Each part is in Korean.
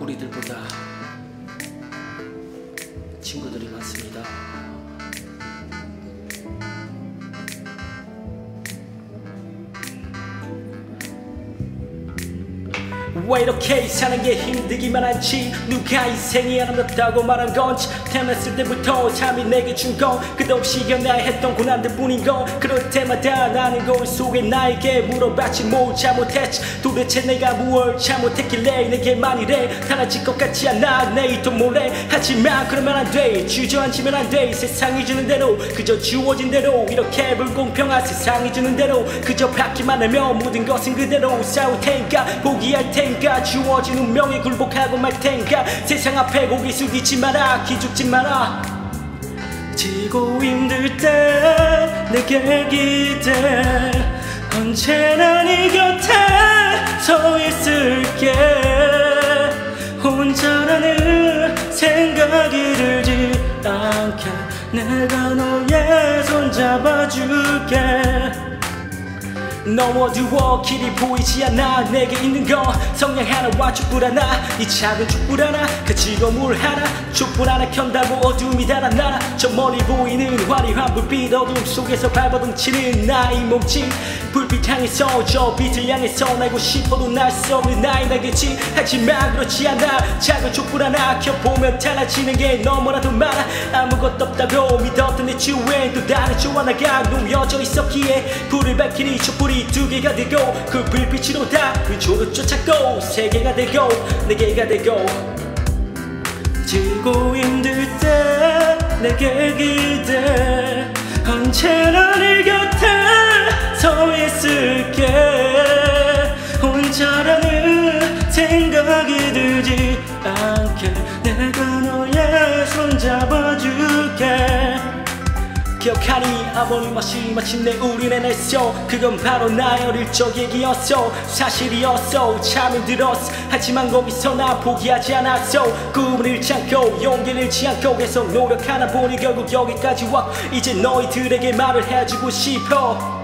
우리들보다 친구들이 많습니다. 왜 이렇게 사는 게 힘들기만 한지? 누가 인생이 아름답다고 말한 건지? 태어났을 때부터 잠이 내게 준건 끝없이 연애해 했던 고난들 뿐인 건 그럴 때마다 나는 거울 속에 나에게 물어봤지 뭘 잘못했지? 도대체 내가 무얼 잘못했길래 내게만 이래 달라질 것 같지 않아? 내일도 모레 하지만 그러면 안돼. 주저앉으면 안돼. 세상이 주는 대로 그저 주어진 대로 이렇게 불공평한 세상이 주는 대로 그저 받기만 하면 모든 것은 그대로 싸울 테니까 포기할 테니까 주어진 운명에 굴복하고 말 테니까 세상 앞에 고개 숙이지 마라. 기죽지 마라. 지고 힘들 때 내게 기대. 언제나 네 곁에 서 있을게. 혼자라는 생각이 들지 않게. 내가 너의 손 잡아줄게 너무 어두워 길이 보이지 않아. 내게 있는 건 성냥 하나와 촛불 하나. 이 작은 촛불 하나 그 지거물 하나. 촛불 하나 켠다고 어둠이 달아나 저 멀리 보이는 화려한 불빛 어둠 속에서 발버둥 치는 나의 몸짓. 불빛 향해서 저 빛을 향해서 날고 싶어도 날 수 없는 나의 날개짓. 하지만 그렇지 않아. 작은 촛불 하나 켜보면 달라지는 게 너무나도 많아. 아무것도 없다고 믿었던 내 주위엔 또 다른 조 하나가 놓여져 있었기에 불을 밝히니 촛불이 두 개가 되고 그 불빛으로 다 그 조를 쫓았고 세 개가 되고 네 개가 되고 지고 힘들 때 내게 기대 언제나 네 곁에 서 있을게 혼자라는 생각이 들지 않게 내가 너의 손 잡아줄게 기억하니 아버님 맛이 마침내 우리 내냈어. 그건 바로 나의 어릴 적 얘기였어. 사실이었어. 잠이 들었어. 하지만 거기서 나 포기하지 않았어. 꿈을 잃지 않고 용기를 잃지 않고 계속 노력하나 보니 결국 여기까지 와. 이제 너희들에게 말을 해주고 싶어.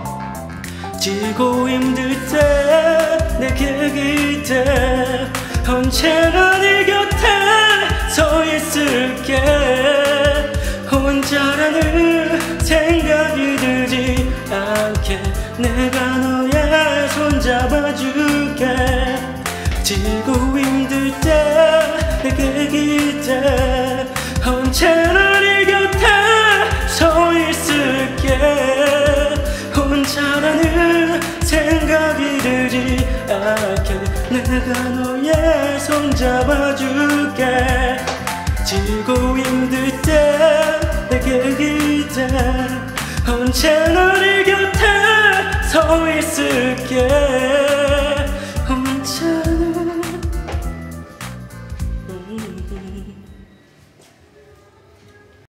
지고 힘들 때 내게 기대 언제나 네 곁에 서 있을게 내가 너의 손 잡아줄게. 지고 힘들 때 내게 기대. 언제나 네 곁에 서 있을게. 혼자라는 생각이 들지 않게 내가 너의 손 잡아줄게. 지고 힘들 때 내게 기대. 언제나 네 곁에 서 있을게